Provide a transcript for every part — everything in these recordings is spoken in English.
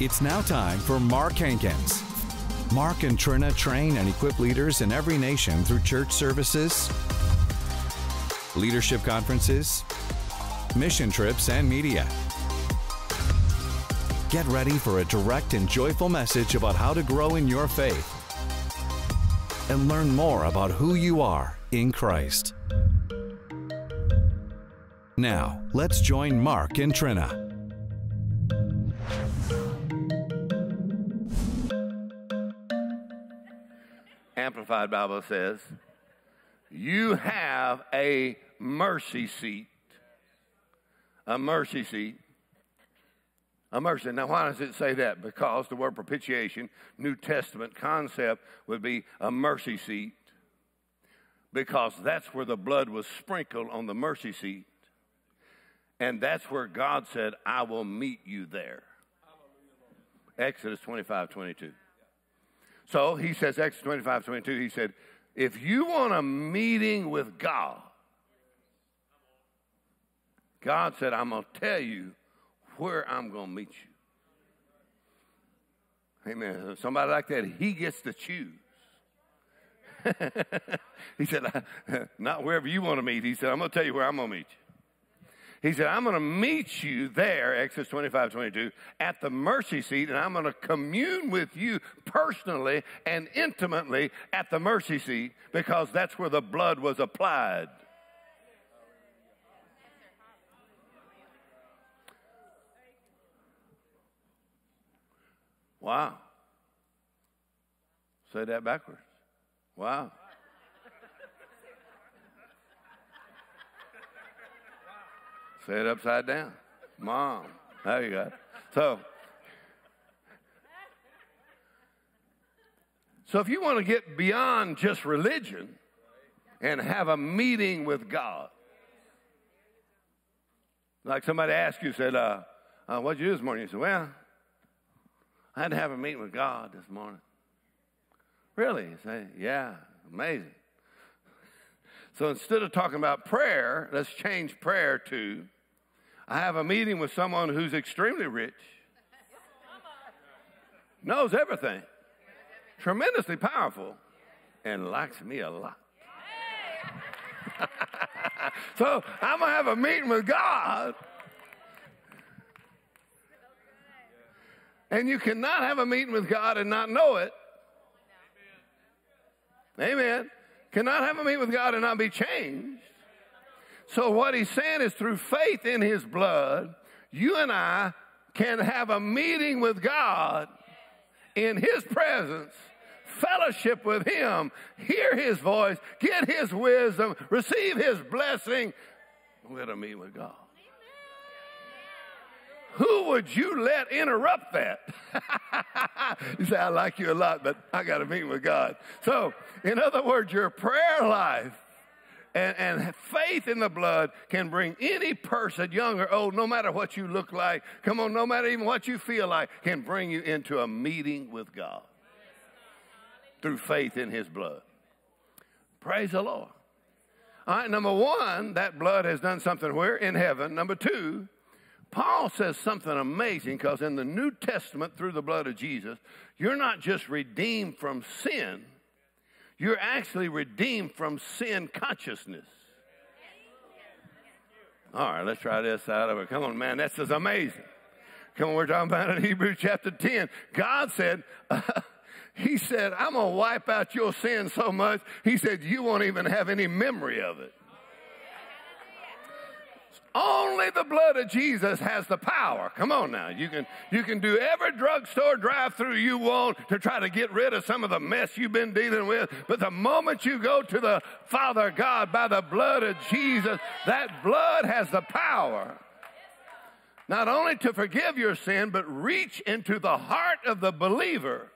It's now time for Mark Hankins. Mark and Trina train and equip leaders in every nation through church services, leadership conferences, mission trips, and media. Get ready for a direct and joyful message about how to grow in your faith and learn more about who you are in Christ. Now, let's join Mark and Trina. Amplified Bible says, You have a mercy seat. A mercy seat. A mercy. Now, why does it say that? Because the word propitiation, New Testament concept, would be a mercy seat. Because that's where the blood was sprinkled on the mercy seat. And that's where God said, I will meet you there. Exodus 25, 22. So he says, Exodus 25, 22, he said, if you want a meeting with God, God said, I'm going to tell you where I'm going to meet you. Amen. Somebody like that, he gets to choose. he said, not wherever you want to meet. He said, I'm going to tell you where I'm going to meet you. He said, I'm going to meet you there, Exodus 25, 22, at the mercy seat, and I'm going to commune with you personally and intimately at the mercy seat because that's where the blood was applied. Wow. Say that backwards. Wow. Say it upside down. Mom. There you go. So, so if you want to get beyond just religion and have a meeting with God, like somebody asked you, said, uh, uh, what'd you do this morning? You said, well, I had to have a meeting with God this morning. Really? You say, yeah, amazing. So instead of talking about prayer, let's change prayer to I have a meeting with someone who's extremely rich, knows everything, tremendously powerful, and likes me a lot. so I'm going to have a meeting with God. And you cannot have a meeting with God and not know it. Amen. Cannot have a meeting with God and not be changed. So, what he's saying is through faith in his blood, you and I can have a meeting with God in his presence, fellowship with him, hear his voice, get his wisdom, receive his blessing. We're going meet with God. Who would you let interrupt that? you say, I like you a lot, but I got to meet with God. So, in other words, your prayer life and, and faith in the blood can bring any person, young or old, no matter what you look like, come on, no matter even what you feel like, can bring you into a meeting with God through faith in His blood. Praise the Lord. All right, number one, that blood has done something where? In heaven. Number two, Paul says something amazing because in the New Testament, through the blood of Jesus, you're not just redeemed from sin, you're actually redeemed from sin consciousness. All right, let's try this out of it. Come on, man, that's just amazing. Come on, we're talking about in Hebrews chapter 10. God said, uh, He said, I'm going to wipe out your sin so much. He said, you won't even have any memory of it. Only the blood of Jesus has the power. Come on now. You can, you can do every drugstore drive through you want to try to get rid of some of the mess you've been dealing with. But the moment you go to the Father God by the blood of Jesus, that blood has the power not only to forgive your sin, but reach into the heart of the believer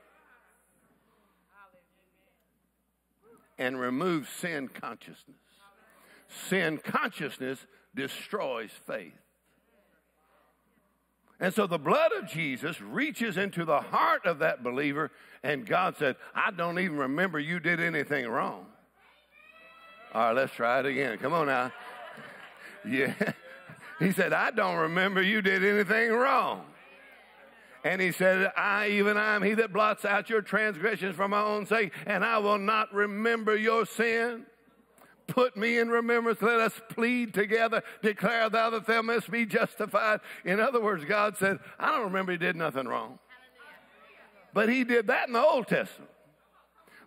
and remove sin consciousness. Sin consciousness destroys faith. And so the blood of Jesus reaches into the heart of that believer, and God said, I don't even remember you did anything wrong. All right, let's try it again. Come on now. Yeah. He said, I don't remember you did anything wrong. And he said, I, even I am he that blots out your transgressions for my own sake, and I will not remember your sin. Put me in remembrance. Let us plead together. Declare thou that thou must be justified. In other words, God said, I don't remember he did nothing wrong. But he did that in the Old Testament.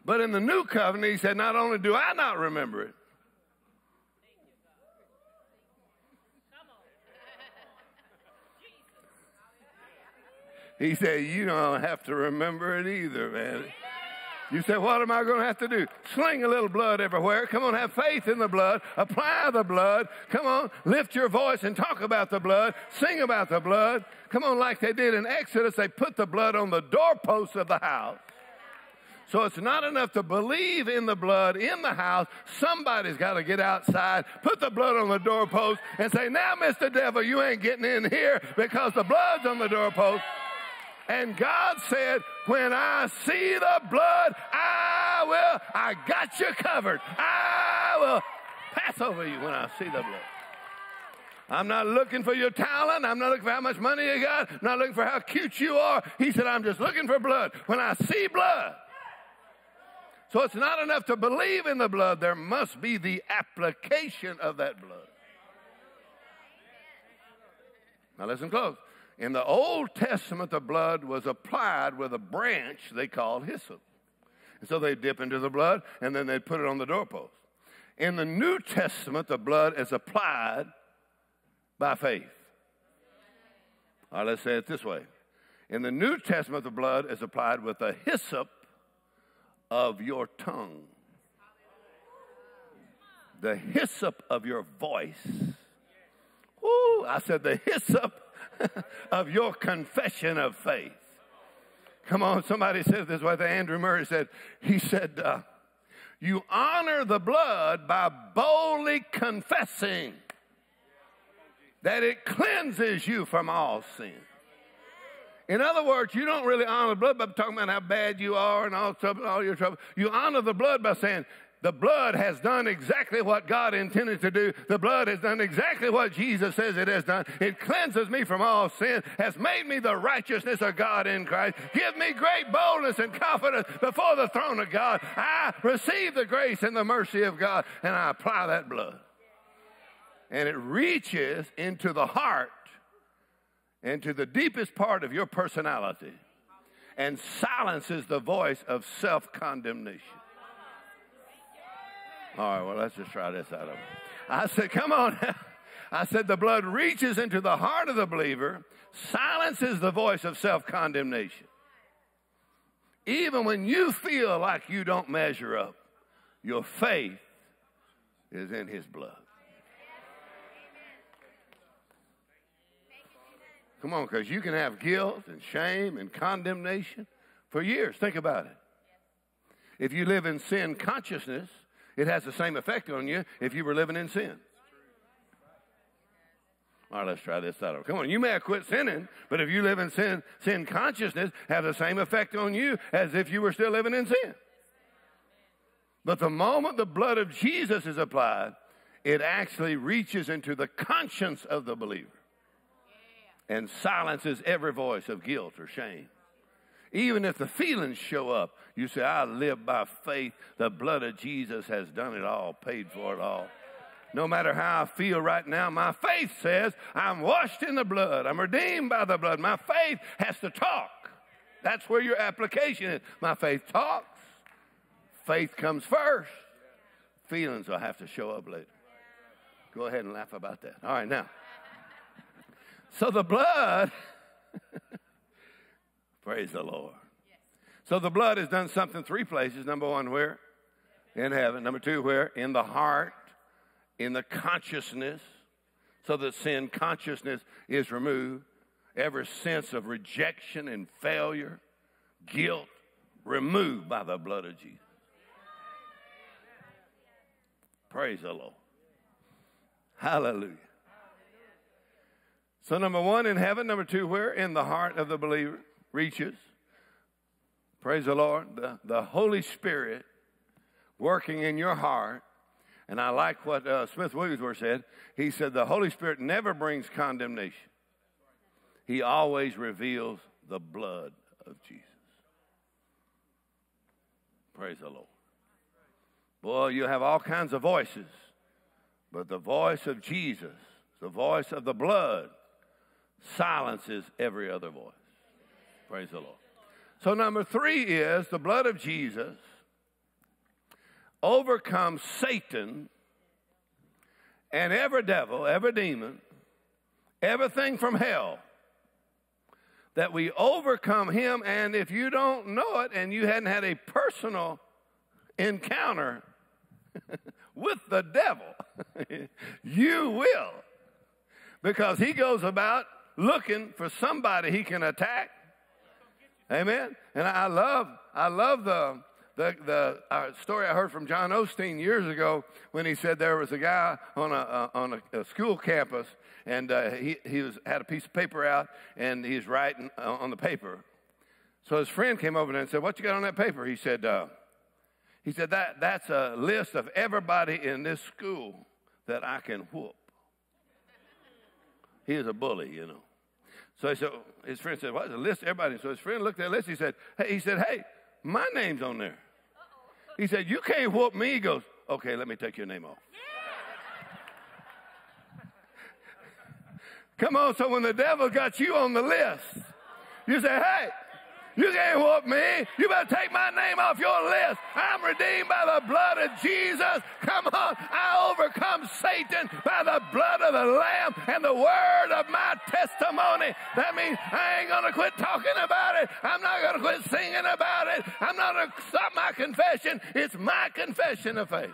But in the New Covenant, he said, Not only do I not remember it, He said, You don't have to remember it either, man. You say, What am I going to have to do? Sling a little blood everywhere. Come on, have faith in the blood. Apply the blood. Come on, lift your voice and talk about the blood. Sing about the blood. Come on, like they did in Exodus, they put the blood on the doorposts of the house. So it's not enough to believe in the blood in the house. Somebody's got to get outside, put the blood on the doorpost, and say, Now, Mr. Devil, you ain't getting in here because the blood's on the doorpost. And God said, When I see the blood, I will, I got you covered. I will pass over you when I see the blood. I'm not looking for your talent. I'm not looking for how much money you got. I'm not looking for how cute you are. He said, I'm just looking for blood. When I see blood. So it's not enough to believe in the blood. There must be the application of that blood. Now listen close. In the Old Testament, the blood was applied with a branch they called hyssop. And so they dip into the blood and then they put it on the doorpost. In the New Testament, the blood is applied by faith. All right, let's say it this way. In the New Testament, the blood is applied with the hyssop of your tongue, the hyssop of your voice. Ooh, I said the hyssop of your confession of faith. Come on, somebody said this way. Andrew Murray said, he said, uh, you honor the blood by boldly confessing that it cleanses you from all sin. In other words, you don't really honor the blood by talking about how bad you are and all trouble, all your trouble. You honor the blood by saying, the blood has done exactly what God intended to do. The blood has done exactly what Jesus says it has done. It cleanses me from all sin, has made me the righteousness of God in Christ. Give me great boldness and confidence before the throne of God. I receive the grace and the mercy of God, and I apply that blood. And it reaches into the heart, into the deepest part of your personality, and silences the voice of self condemnation. All right, well, let's just try this out I said, come on. I said, the blood reaches into the heart of the believer, silences the voice of self condemnation. Even when you feel like you don't measure up, your faith is in his blood. Come on, because you can have guilt and shame and condemnation for years. Think about it. If you live in sin consciousness, it has the same effect on you if you were living in sin. All right, let's try this out. Come on, you may have quit sinning, but if you live in sin, sin consciousness has the same effect on you as if you were still living in sin. But the moment the blood of Jesus is applied, it actually reaches into the conscience of the believer and silences every voice of guilt or shame. Even if the feelings show up, you say, I live by faith. The blood of Jesus has done it all, paid for it all. No matter how I feel right now, my faith says I'm washed in the blood. I'm redeemed by the blood. My faith has to talk. That's where your application is. My faith talks. Faith comes first. Feelings will have to show up later. Go ahead and laugh about that. All right, now. So the blood Praise the Lord. So the blood has done something three places. Number one, where? In heaven. Number two, where? In the heart, in the consciousness, so that sin consciousness is removed. Every sense of rejection and failure, guilt, removed by the blood of Jesus. Praise the Lord. Hallelujah. So, number one, in heaven. Number two, where? In the heart of the believer reaches. Praise the Lord. The, the Holy Spirit working in your heart. And I like what uh, Smith Wigglesworth said. He said, The Holy Spirit never brings condemnation, He always reveals the blood of Jesus. Praise the Lord. Boy, you have all kinds of voices, but the voice of Jesus, the voice of the blood, silences every other voice. Praise the Lord. So, number three is the blood of Jesus overcomes Satan and every devil, every demon, everything from hell. That we overcome him, and if you don't know it and you hadn't had a personal encounter with the devil, you will. Because he goes about looking for somebody he can attack. Amen. And I love, I love the the, the uh, story I heard from John Osteen years ago when he said there was a guy on a, uh, on a, a, school campus and uh, he, he was, had a piece of paper out and he's writing uh, on the paper. So his friend came over and said, What you got on that paper? He said, uh, he said that, That's a list of everybody in this school that I can whoop. He is a bully, you know. So, said, his friend said, What's a list everybody? So his friend looked at the list. He said, Hey, he said, Hey, my name's on there. He said, You can't whoop me. He goes, Okay, let me take your name off. Come on, so when the devil got you on the list, you say, Hey, you can't whoop me. You better take my name off your list. I'm redeemed by the blood of Jesus. Come on. I overcome Satan by the blood of the Lamb and the word of my testimony. That means I ain't going to quit talking about it. I'm not going to quit singing about it. I'm not going to stop my confession. It's my confession of faith.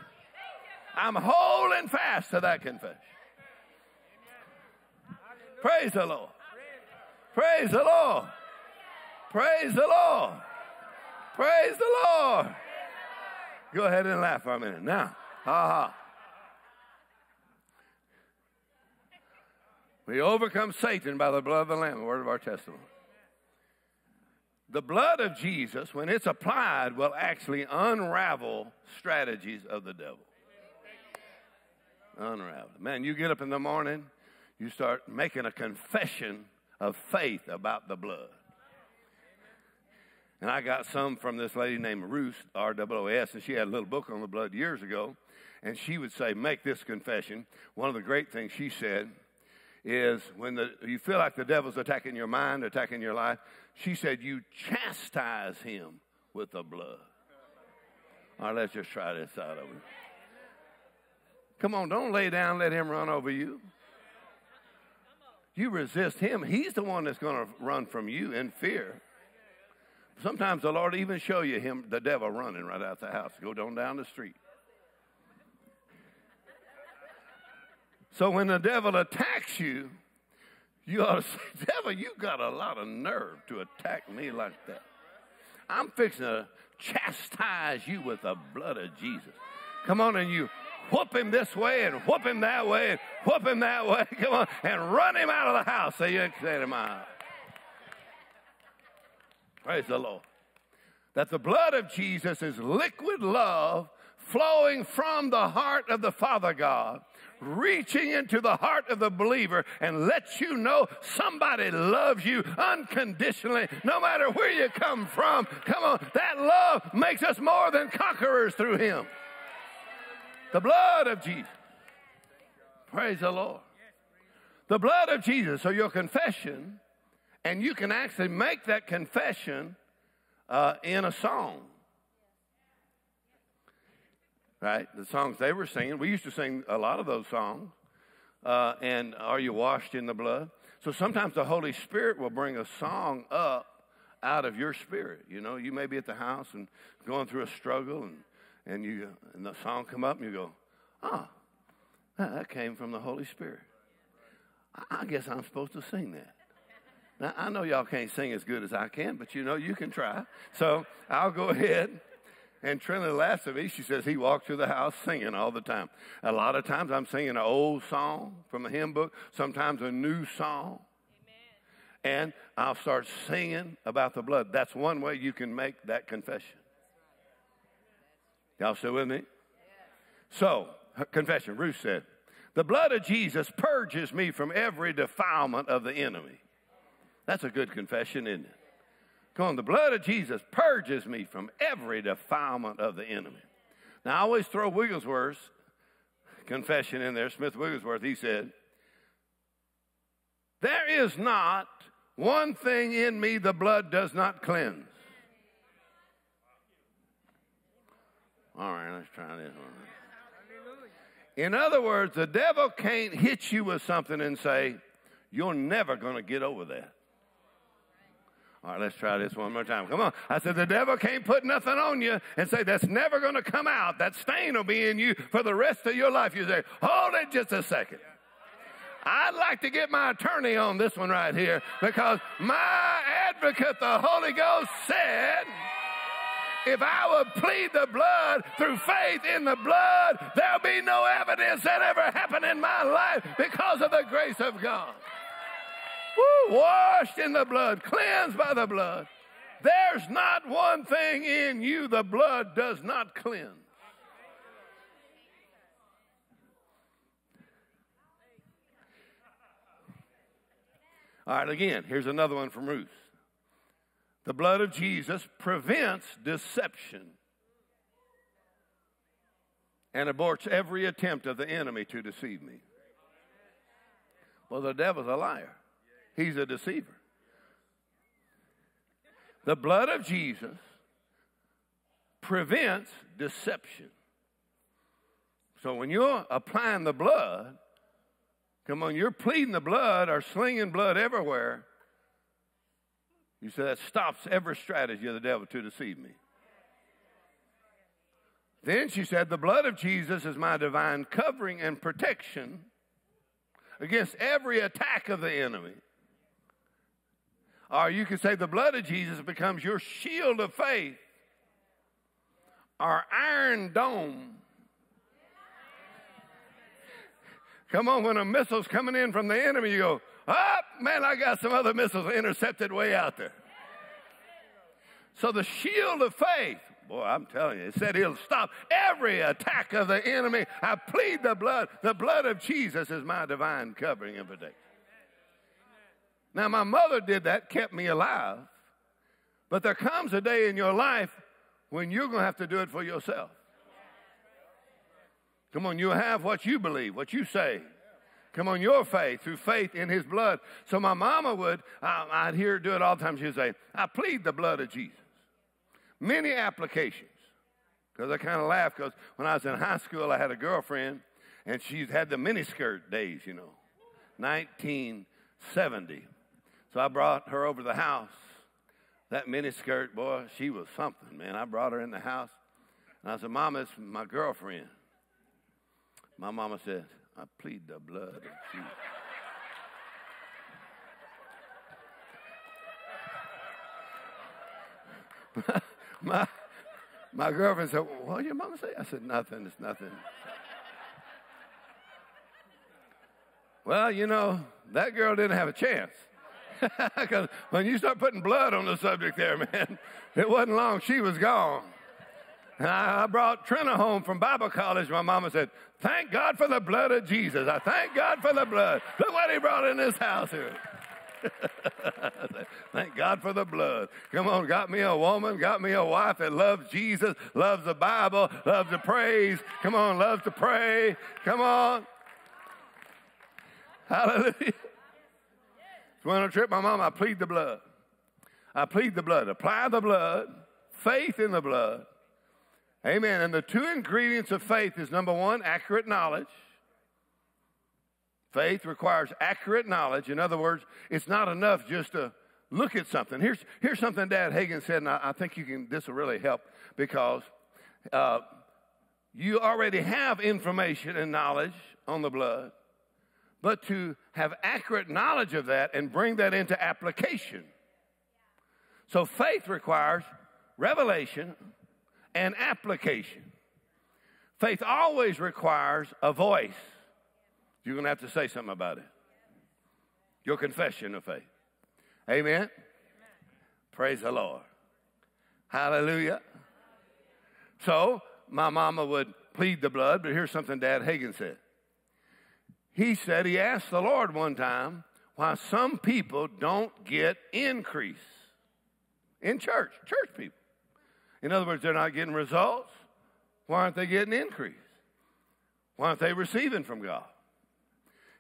I'm holding fast to that confession. Praise the Lord. Praise the Lord. Praise the Lord. Praise the Lord. Go ahead and laugh for a minute. Now, ha ha. We overcome Satan by the blood of the Lamb, the word of our testimony. The blood of Jesus, when it's applied, will actually unravel strategies of the devil. Unravel. Man, you get up in the morning, you start making a confession of faith about the blood. And I got some from this lady named Ruth, R O O S, and she had a little book on the blood years ago. And she would say, Make this confession. One of the great things she said is when the, you feel like the devil's attacking your mind, attacking your life, she said, You chastise him with the blood. All right, let's just try this out of over. Come on, don't lay down, let him run over you. You resist him, he's the one that's going to run from you in fear. Sometimes the Lord even show you him, the devil running right out the house. Go down down the street. So when the devil attacks you, you ought to say, Devil, you got a lot of nerve to attack me like that. I'm fixing to chastise you with the blood of Jesus. Come on, and you whoop him this way and whoop him that way and whoop him that way. Come on, and run him out of the house so you ain't set him out. Praise the Lord. That the blood of Jesus is liquid love flowing from the heart of the Father God, reaching into the heart of the believer and lets you know somebody loves you unconditionally, no matter where you come from. Come on, that love makes us more than conquerors through Him. The blood of Jesus. Praise the Lord. The blood of Jesus. So your confession and you can actually make that confession uh, in a song. Right? The songs they were singing. We used to sing a lot of those songs. Uh, and Are You Washed in the Blood? So sometimes the Holy Spirit will bring a song up out of your spirit. You know, you may be at the house and going through a struggle, and, and, you, and the song come up, and you go, ah, that came from the Holy Spirit. I guess I'm supposed to sing that. Now, I know y'all can't sing as good as I can, but you know, you can try. So I'll go ahead. And Trina laughs at me. She says he walked through the house singing all the time. A lot of times I'm singing an old song from a hymn book, sometimes a new song. Amen. And I'll start singing about the blood. That's one way you can make that confession. Y'all still with me? So, confession. Ruth said, The blood of Jesus purges me from every defilement of the enemy. That's a good confession, isn't it? Come on, the blood of Jesus purges me from every defilement of the enemy. Now, I always throw Wigglesworth's confession in there, Smith Wigglesworth. He said, There is not one thing in me the blood does not cleanse. All right, let's try this one. In other words, the devil can't hit you with something and say, You're never going to get over that. All right, let's try this one more time. Come on. I said, the devil can't put nothing on you and say, that's never going to come out. That stain will be in you for the rest of your life. You say, hold it just a second. I'd like to get my attorney on this one right here because my advocate, the Holy Ghost, said, if I would plead the blood through faith in the blood, there'll be no evidence that ever happened in my life because of the grace of God. Woo, washed in the blood, cleansed by the blood. There's not one thing in you the blood does not cleanse. All right, again, here's another one from Ruth. The blood of Jesus prevents deception and aborts every attempt of the enemy to deceive me. Well, the devil's a liar. He's a deceiver. The blood of Jesus prevents deception. So when you're applying the blood, come on, you're pleading the blood or slinging blood everywhere. You say that stops every strategy of the devil to deceive me. Then she said, The blood of Jesus is my divine covering and protection against every attack of the enemy. Or you could say the blood of Jesus becomes your shield of faith, our iron dome. Come on, when a missile's coming in from the enemy, you go, oh, man, I got some other missiles intercepted way out there. So the shield of faith, boy, I'm telling you, it said he'll stop every attack of the enemy. I plead the blood. The blood of Jesus is my divine covering and. Now, my mother did that, kept me alive. But there comes a day in your life when you're going to have to do it for yourself. Come on, you have what you believe, what you say. Come on, your faith, through faith in his blood. So my mama would, I, would hear her do it all the time. She'd say, I plead the blood of Jesus. Many applications. Because I kind of laugh because when I was in high school, I had a girlfriend and she's had the miniskirt days, you know, 1970. So I brought her over to the house. That miniskirt, boy, she was something, man. I brought her in the house. And I said, Mama, it's my girlfriend. My mama said, I plead the blood of Jesus. my, my girlfriend said, What did your mama say? I said, Nothing, it's nothing. well, you know, that girl didn't have a chance. Because when you start putting blood on the subject there, man, it wasn't long. She was gone. And I, brought Trina home from Bible college. My mama said, Thank God for the blood of Jesus. I thank God for the blood. Look what he brought in this house here. Thank God for the blood. Come on, got me a woman, got me a wife that loves Jesus, loves the Bible, loves to praise. Come on, loves to pray. Come on. Hallelujah. When I trip my mom, I plead the blood. I plead the blood. Apply the blood, faith in the blood. Amen. And the two ingredients of faith is number one, accurate knowledge. Faith requires accurate knowledge. In other words, it's not enough just to look at something. Here's, here's something Dad Hagin said, and I, I think you can, this will really help because uh, you already have information and knowledge on the blood but to have accurate knowledge of that and bring that into application. So faith requires revelation and application. Faith always requires a voice. You're going to have to say something about it. Your confession of faith. Amen? Amen. Praise the Lord. Hallelujah. So, my mama would plead the blood, but here's something Dad Hagin said. He said he asked the Lord one time why some people don't get increase in church, church people. In other words, they're not getting results. Why aren't they getting increase? Why aren't they receiving from God?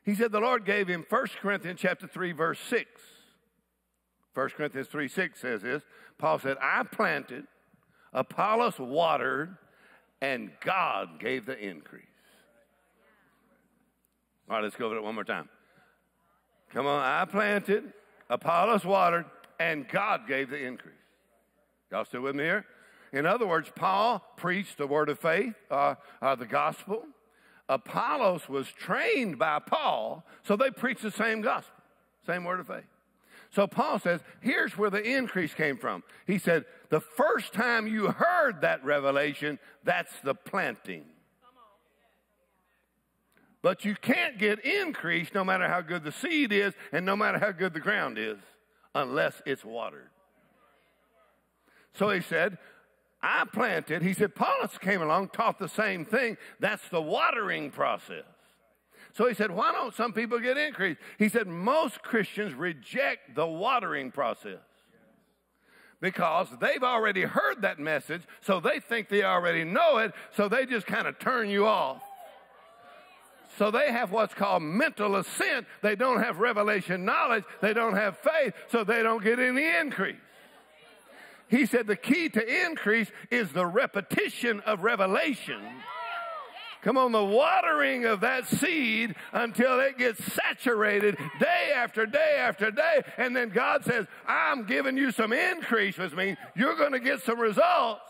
He said the Lord gave him 1 Corinthians chapter 3, verse 6. 1 Corinthians 3 6 says this. Paul said, I planted, Apollos watered, and God gave the increase. All right, let's go over it one more time. Come on, I planted, Apollos watered, and God gave the increase. Y'all still with me here? In other words, Paul preached the word of faith, uh, uh, the gospel. Apollos was trained by Paul, so they preached the same gospel, same word of faith. So Paul says, here's where the increase came from. He said, the first time you heard that revelation, that's the planting. But you can't get increase no matter how good the seed is and no matter how good the ground is unless it's watered. So he said, I planted. He said, Apollos came along, taught the same thing. That's the watering process. So he said, Why don't some people get increase? He said, Most Christians reject the watering process because they've already heard that message, so they think they already know it, so they just kind of turn you off. So they have what's called mental assent. They don't have revelation knowledge. They don't have faith, so they don't get any increase. He said the key to increase is the repetition of revelation. Come on, the watering of that seed until it gets saturated day after day after day. And then God says, I'm giving you some increase, which means you're going to get some results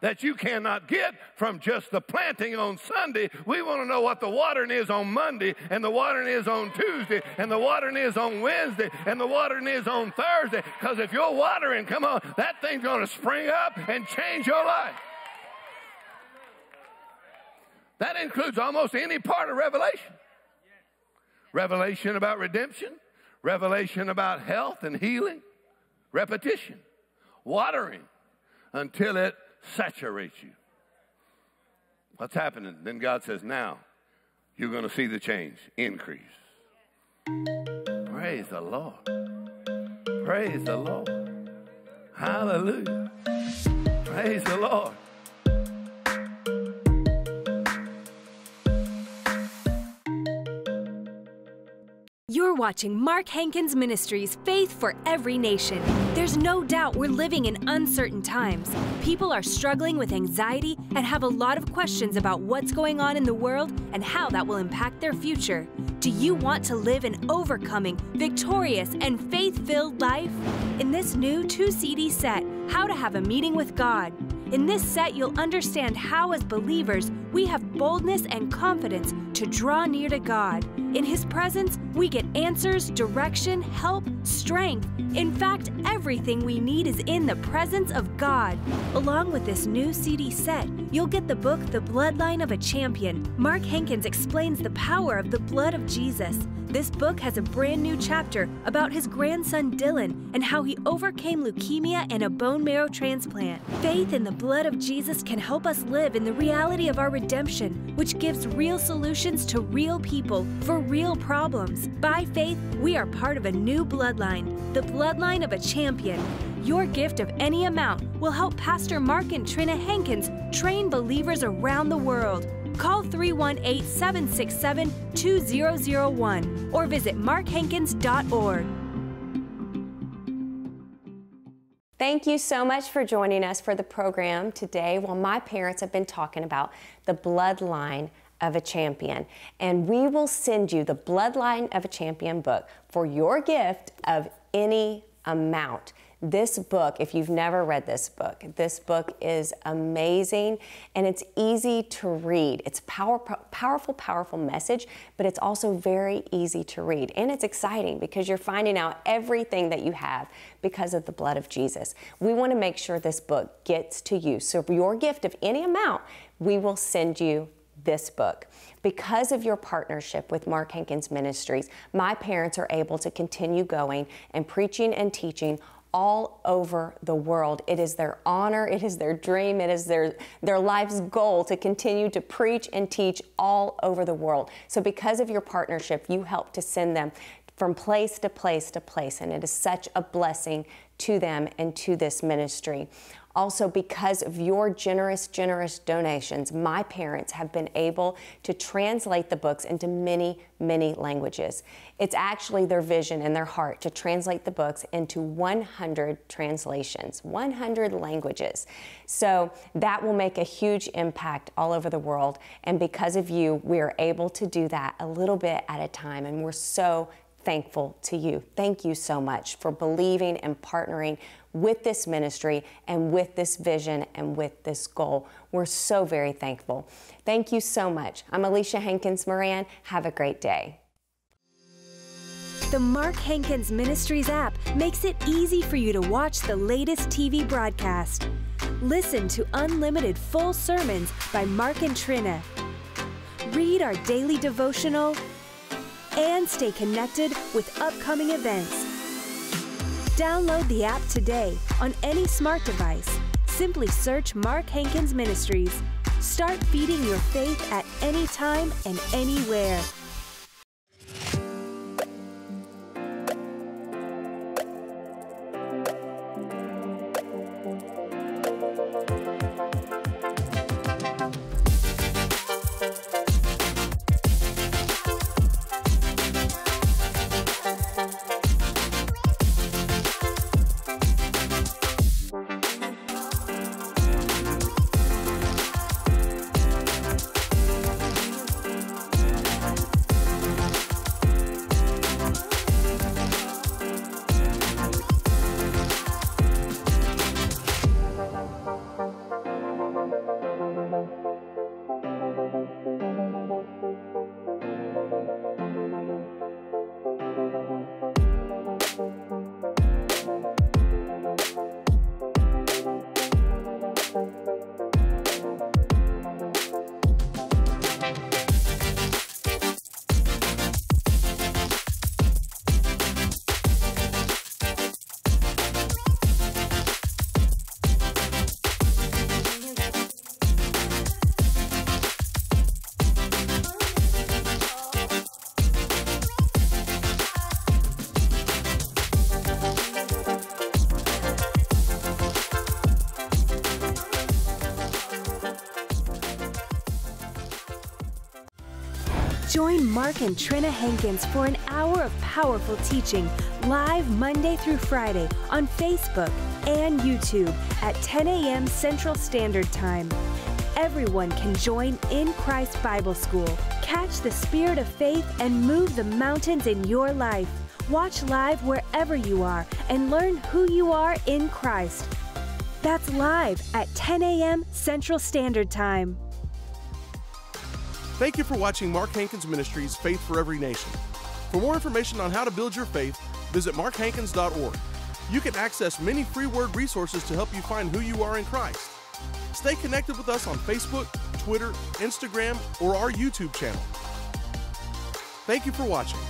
that you cannot get from just the planting on Sunday. We want to know what the watering is on Monday, and the watering is on Tuesday, and the watering is on Wednesday, and the watering is on Thursday. Because if you're watering, come on, that thing's going to spring up and change your life. That includes almost any part of Revelation. Revelation about redemption, revelation about health and healing, repetition, watering until it saturates you. What's happening? Then God says, now you're going to see the change, increase. Praise the Lord. Praise the Lord. Hallelujah. Praise the Lord. Watching Mark Hankins Ministries Faith for Every Nation. There's no doubt we're living in uncertain times. People are struggling with anxiety and have a lot of questions about what's going on in the world and how that will impact their future. Do you want to live an overcoming, victorious, and faith filled life? In this new two CD set, How to Have a Meeting with God, in this set, you'll understand how, as believers, we have boldness and confidence to draw near to God. In His presence, we get answers, direction, help, strength. In fact, everything we need is in the presence of God. Along with this new CD set, you'll get the book The Bloodline of a Champion. Mark Hankins explains the power of the blood of Jesus. This book has a brand new chapter about his grandson Dylan and how he overcame leukemia and a bone marrow transplant. Faith in the blood of Jesus can help us live in the reality of our redemption, which gives real solutions to real people for real problems. By faith, we are part of a new bloodline, the bloodline of a champion. Your gift of any amount will help Pastor Mark and Trina Hankins train believers around the world. Call 318 767 2001 or visit markhankins.org. Thank you so much for joining us for the program today. Well, my parents have been talking about the bloodline of a champion, and we will send you the Bloodline of a Champion book for your gift of any amount. This book, if you've never read this book, this book is amazing and it's easy to read. It's power, powerful, powerful message, but it's also very easy to read. And it's exciting because you're finding out everything that you have because of the blood of Jesus. We want to make sure this book gets to you. So, your gift of any amount, we will send you this book. Because of your partnership with Mark Hankins Ministries, my parents are able to continue going and preaching and teaching all over the world. It is their honor, it is their dream, it is their, their life's goal to continue to preach and teach all over the world. So, because of your partnership, you help to send them from place to place to place, and it is such a blessing to them and to this ministry. Also, because of your generous, generous donations, my parents have been able to translate the books into many, many languages. It's actually their vision and their heart to translate the books into 100 translations, 100 languages. So that will make a huge impact all over the world. And because of you, we are able to do that a little bit at a time. And we're so thankful to you. Thank you so much for believing and partnering with this ministry and with this vision and with this goal. We're so very thankful. Thank you so much. I'm Alicia Hankins Moran. Have a great day. The Mark Hankins Ministries app makes it easy for you to watch the latest TV broadcast. Listen to unlimited full sermons by Mark and Trina. Read our daily devotional and stay connected with upcoming events. Download the app today on any smart device. Simply search Mark Hankins Ministries. Start feeding your faith at any time and anywhere. Join Mark and Trina Hankins for an hour of powerful teaching live Monday through Friday on Facebook and YouTube at 10 a.m. Central Standard Time. Everyone can join in Christ Bible School. Catch the spirit of faith and move the mountains in your life. Watch live wherever you are and learn who you are in Christ. That's live at 10 a.m. Central Standard Time. Thank you for watching Mark Hankins Ministries Faith for Every Nation. For more information on how to build your faith, visit markhankins.org. You can access many free word resources to help you find who you are in Christ. Stay connected with us on Facebook, Twitter, Instagram, or our YouTube channel. Thank you for watching.